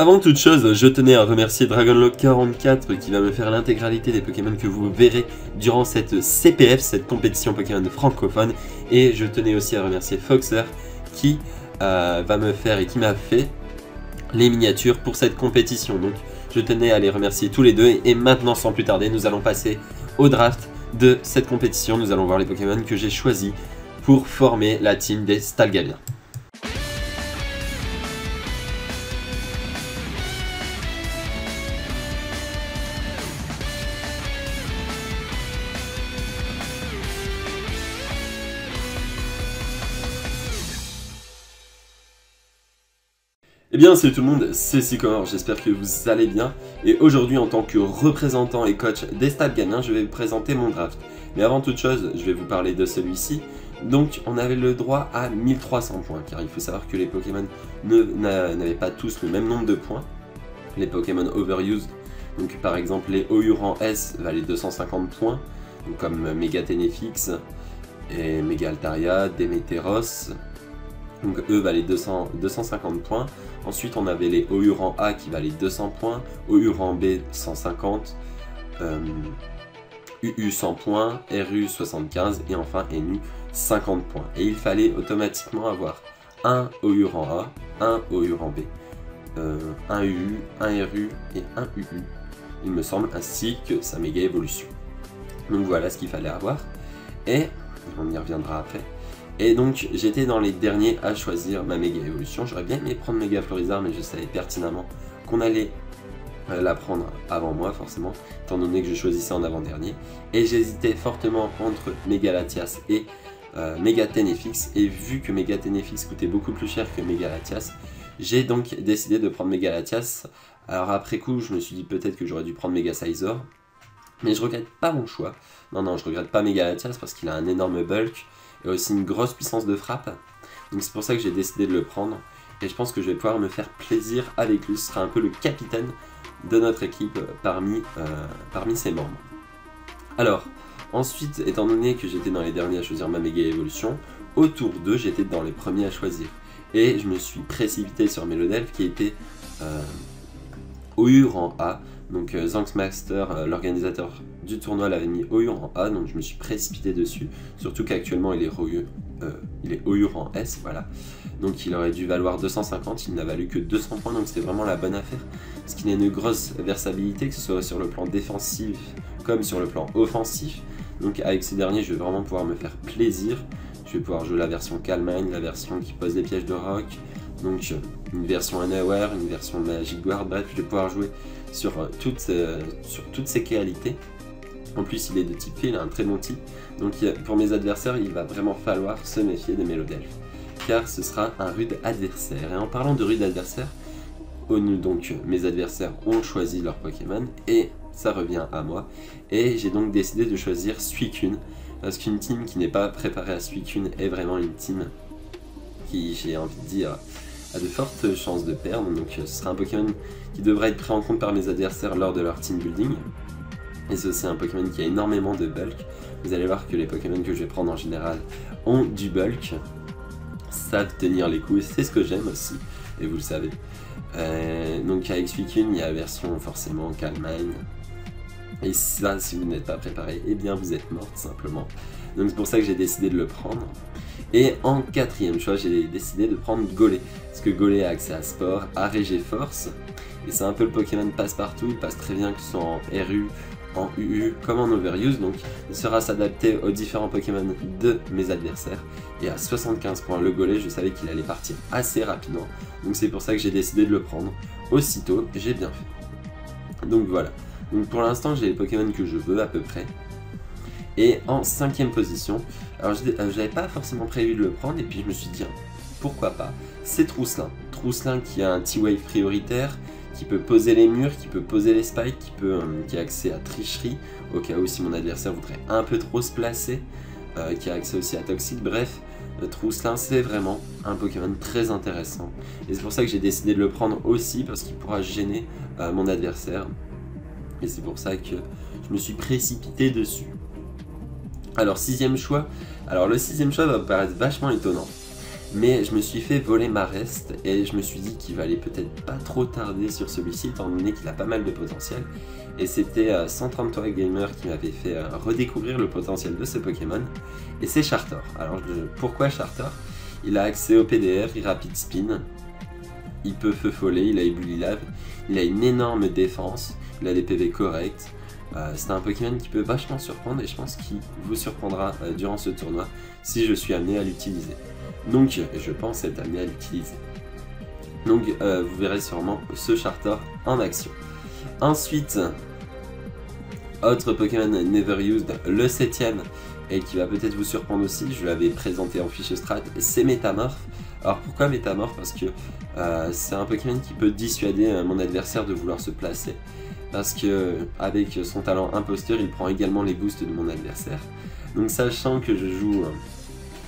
Avant toute chose, je tenais à remercier Dragonlock44 qui va me faire l'intégralité des Pokémon que vous verrez durant cette CPF, cette compétition Pokémon francophone. Et je tenais aussi à remercier Foxer qui euh, va me faire et qui m'a fait les miniatures pour cette compétition. Donc je tenais à les remercier tous les deux. Et maintenant, sans plus tarder, nous allons passer au draft de cette compétition. Nous allons voir les Pokémon que j'ai choisis pour former la team des Stalgaliens. Eh bien salut tout le monde, c'est Sycomore, j'espère que vous allez bien et aujourd'hui en tant que représentant et coach des Stades Gagnants, je vais vous présenter mon draft. Mais avant toute chose, je vais vous parler de celui-ci. Donc on avait le droit à 1300 points car il faut savoir que les Pokémon n'avaient pas tous le même nombre de points. Les Pokémon Overused, donc par exemple les Oyuran S valaient 250 points, comme Mega Tenefix et Mega Altaria, Demeteros, donc eux valaient 200, 250 points. Ensuite on avait les Ouran A qui valaient 200 points, Ouran B 150, UU 100 points, RU 75 et enfin NU 50 points. Et il fallait automatiquement avoir un Ouran A, un Ouran B, euh, un UU, un RU et un UU, il me semble, ainsi que sa méga évolution. Donc voilà ce qu'il fallait avoir. Et on y reviendra après. Et donc j'étais dans les derniers à choisir ma méga évolution. J'aurais bien aimé prendre méga Florizard mais je savais pertinemment qu'on allait euh, la prendre avant moi forcément, étant donné que je choisissais en avant-dernier. Et j'hésitais fortement entre méga Latias et euh, méga Tenefix. Et vu que méga Tenefix coûtait beaucoup plus cher que méga Latias, j'ai donc décidé de prendre méga Latias. Alors après coup, je me suis dit peut-être que j'aurais dû prendre méga Sizor. Mais je regrette pas mon choix. Non, non, je regrette pas méga Latias parce qu'il a un énorme bulk et aussi une grosse puissance de frappe. Donc c'est pour ça que j'ai décidé de le prendre. Et je pense que je vais pouvoir me faire plaisir avec lui. Ce sera un peu le capitaine de notre équipe parmi, euh, ses membres. Alors, ensuite, étant donné que j'étais dans les derniers à choisir ma méga évolution, autour d'eux, j'étais dans les premiers à choisir. Et je me suis précipité sur Melodelf qui était euh, OU rang A. Donc euh, euh, l'organisateur du tournoi, l'avait mis OU en A, donc je me suis précipité dessus. Surtout qu'actuellement il est OU, euh, en S, voilà. Donc il aurait dû valoir 250, il n'a valu que 200 points, donc c'est vraiment la bonne affaire. Parce qu'il a une grosse versabilité, que ce soit sur le plan défensif comme sur le plan offensif. Donc avec ces derniers, je vais vraiment pouvoir me faire plaisir. Je vais pouvoir jouer la version Calmine, la version qui pose des pièges de rock, donc une version Unaware, une version Magic Guard, bref, je vais pouvoir jouer sur, euh, toutes, euh, sur toutes ses qualités. En plus, il est de type fée, il a un très bon type. Donc pour mes adversaires, il va vraiment falloir se méfier des Mélodelphes. Car ce sera un rude adversaire. Et en parlant de rude adversaire, donc mes adversaires ont choisi leur Pokémon et ça revient à moi. Et j'ai donc décidé de choisir Suicune. Parce qu'une team qui n'est pas préparée à Suicune est vraiment une team qui, j'ai envie de dire, a de fortes chances de perdre, donc ce sera un Pokémon qui devrait être pris en compte par mes adversaires lors de leur team building. Et c'est aussi un Pokémon qui a énormément de bulk. Vous allez voir que les Pokémon que je vais prendre en général ont du bulk, savent tenir les coups, et c'est ce que j'aime aussi, et vous le savez. Euh, donc avec Suicune, il y a la version forcément Calmine. Et ça, si vous n'êtes pas préparé, eh bien vous êtes mort simplement. Donc c'est pour ça que j'ai décidé de le prendre. Et en quatrième choix, j'ai décidé de prendre Golé. Parce que Golé a accès à Sport, à Force. Et c'est un peu le Pokémon passe-partout, il passe très bien que ce soit en RU, en UU, comme en Overuse. Donc il sera s'adapter aux différents Pokémon de mes adversaires. Et à 75 points, le Golé, je savais qu'il allait partir assez rapidement. Donc c'est pour ça que j'ai décidé de le prendre aussitôt. J'ai bien fait. Donc voilà. Donc pour l'instant, j'ai les Pokémon que je veux à peu près. Et en cinquième position, alors euh, j'avais pas forcément prévu de le prendre et puis je me suis dit pourquoi pas, c'est Trousselin. Trousselin qui a un T-Wave prioritaire, qui peut poser les murs, qui peut poser les spikes, qui, peut, euh, qui a accès à tricherie, au cas où si mon adversaire voudrait un peu trop se placer, euh, qui a accès aussi à Toxic, bref, Trousselin c'est vraiment un Pokémon très intéressant. Et c'est pour ça que j'ai décidé de le prendre aussi, parce qu'il pourra gêner mon adversaire. Et c'est pour ça que je me suis précipité dessus. Alors, sixième choix. Alors, le sixième choix va paraître vachement étonnant. Mais je me suis fait voler ma reste et je me suis dit qu'il valait peut-être pas trop tarder sur celui-ci étant donné qu'il a pas mal de potentiel. Et c'était 133 euh, Gamer qui m'avait fait euh, redécouvrir le potentiel de ce Pokémon. Et c'est Charter. Alors pourquoi Charter Il a accès au PDR, il rapide spin, il peut feu follet, il a Lave, il a une énorme défense, il a des PV corrects. Euh, c'est un Pokémon qui peut vachement surprendre et je pense qu'il vous surprendra durant ce tournoi si je suis amené à l'utiliser. Donc je pense être amené à l'utiliser. Donc vous verrez sûrement ce Charter en action. Ensuite, autre Pokémon Never Used, le septième, et qui va peut-être vous surprendre aussi, je l'avais présenté en fiche strat, c'est Métamorph. Alors pourquoi Métamorph Parce que euh, c'est un Pokémon qui peut dissuader euh, mon adversaire de vouloir se placer. Parce que avec son talent imposteur, il prend également les boosts de mon adversaire. Donc sachant que je joue euh,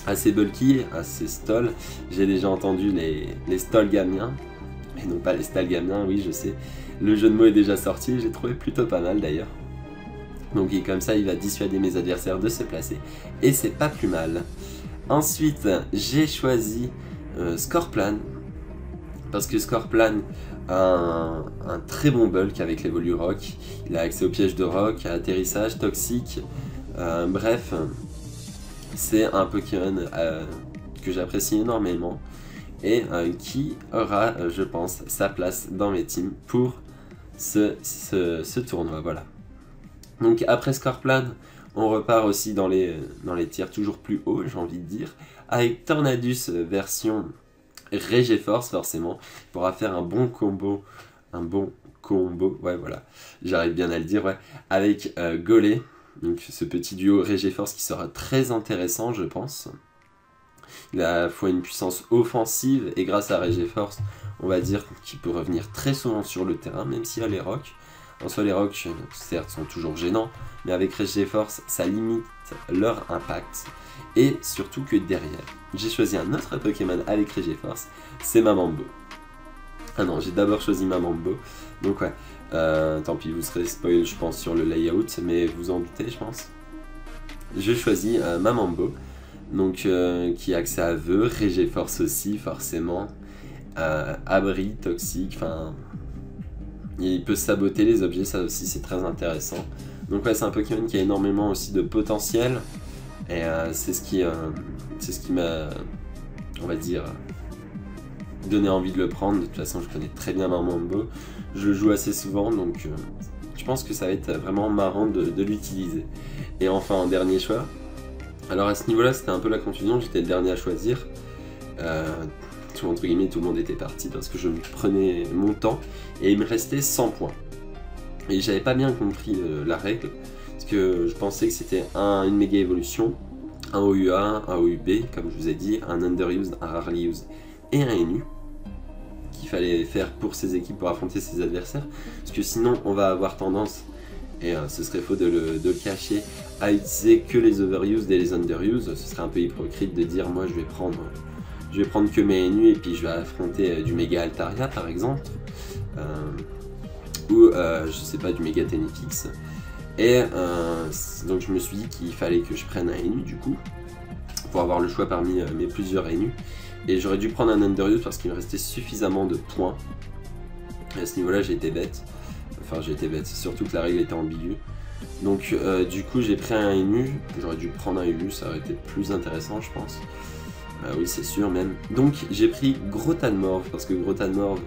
assez bulky, assez stall, j'ai déjà entendu les, les gamiens, et non pas les stalgamiens, oui je sais. Le jeu de mots est déjà sorti, j'ai trouvé plutôt pas mal d'ailleurs. Donc comme ça, il va dissuader mes adversaires de se placer. Et c'est pas plus mal. Ensuite, j'ai choisi euh, Scorplan. Parce que Scorplan a un, très bon bulk avec l'évolu rock. Il a accès au piège de rock, à atterrissage, toxique. Euh, bref, c'est un Pokémon euh, que j'apprécie énormément. Et qui aura, je pense, sa place dans mes teams pour ce, ce tournoi. Voilà. Donc après Scorplan, on repart aussi dans les, dans les tiers toujours plus hauts, j'ai envie de dire, avec Tornadus version Regeforce forcément, il pourra faire un bon combo, un bon combo, ouais voilà, j'arrive bien à le dire, ouais, avec euh, Golé, donc ce petit duo Regeforce qui sera très intéressant je pense. Il a à la fois une puissance offensive et grâce à Regeforce, on va dire qu'il peut revenir très souvent sur le terrain, même s'il a les rocks. En soi, les rocks, certes, sont toujours gênants, mais avec Rage Force, ça limite leur impact. Et surtout que derrière, j'ai choisi un autre Pokémon avec Rage Force, c'est Mamambo. Ah non, j'ai d'abord choisi Mamambo. Donc ouais, euh, tant pis, vous serez spoil, je pense, sur le layout, mais vous en doutez, je pense. Je choisis euh, Mamambo, donc euh, qui a accès à vœux, Rage Force aussi, forcément. abri, toxique, enfin il peut saboter les objets, ça aussi c'est très intéressant. Donc ouais, c'est un Pokémon qui a énormément aussi de potentiel. Et euh, c'est ce qui, euh, c'est ce qui m'a, on va dire, donné envie de le prendre. De toute façon, je connais très bien Marmambo. Je le joue assez souvent, donc euh, je pense que ça va être vraiment marrant de, l'utiliser. Et enfin, en dernier choix. Alors à ce niveau-là, c'était un peu la confusion. J'étais le dernier à choisir entre guillemets, tout le monde était parti parce que je prenais mon temps et il me restait 100 points. Et j'avais pas bien compris euh, la règle parce que je pensais que c'était un, une méga évolution, un OUA, un OUB, comme je vous ai dit, un underused, un rarely used et un NU qu'il fallait faire pour ces équipes pour affronter ses adversaires parce que sinon on va avoir tendance et euh, ce serait faux de le, de le, cacher, à utiliser que les overused et les underused. Ce serait un peu hypocrite de dire moi je vais prendre je vais prendre que mes NU et puis je vais affronter euh, du méga Altaria par exemple. Euh, ou euh, je sais pas du méga Tenefix. Et donc je me suis dit qu'il fallait que je prenne un NU du coup. Pour avoir le choix parmi mes plusieurs NU. Et j'aurais dû prendre un Underuse parce qu'il me restait suffisamment de points. Et à ce niveau-là, j'ai été bête. Enfin, j'ai été bête. Surtout que la règle était ambiguë. Donc, du coup, j'ai pris un NU. J'aurais dû prendre un ULU, ça aurait été plus intéressant, je pense. Ah oui, c'est sûr même. Donc j'ai pris Grotanmorve parce que Grotanmorve,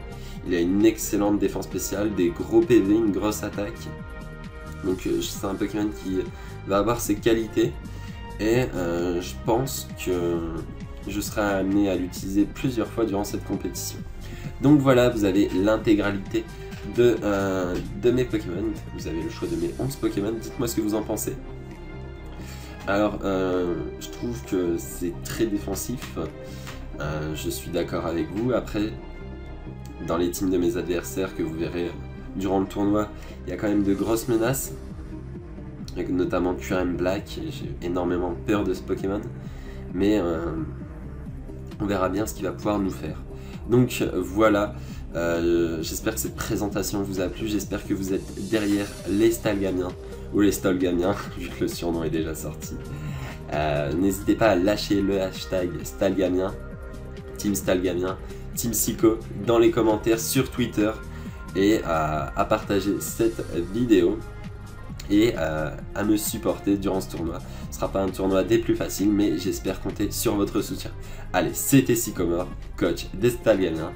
il a une excellente défense spéciale, des gros PV, une grosse attaque. Donc euh, c'est un Pokémon qui va avoir ses qualités. Et euh, je pense que je serai amené à l'utiliser plusieurs fois durant cette compétition. Donc voilà, vous avez l'intégralité de, euh, de mes Pokémon. Vous avez le choix de mes 11 Pokémon. Dites-moi ce que vous en pensez. Alors, euh, je trouve que c'est très défensif. Euh, je suis d'accord avec vous. Après, dans les teams de mes adversaires que vous verrez durant le tournoi, il y a quand même de grosses menaces. Notamment QM Black. J'ai énormément peur de ce Pokémon. Mais euh, on verra bien ce qu'il va pouvoir nous faire. Donc voilà, j'espère que cette présentation vous a plu, j'espère que vous êtes derrière les Stalgamiens. Ou les Stolgamiens, vu que le surnom est déjà sorti. Euh, n'hésitez pas à lâcher le hashtag Stalgamien Team Stalgamien, Team Psycho dans les commentaires sur Twitter. Et à, partager cette vidéo et à, me supporter durant ce tournoi. Ce sera pas un tournoi des plus faciles, mais j'espère compter sur votre soutien. Allez, c'était Sycomore, coach des.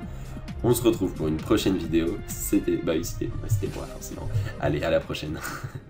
On se retrouve pour une prochaine vidéo. C'était. Bah oui, c'était la forcément. Allez, à la prochaine.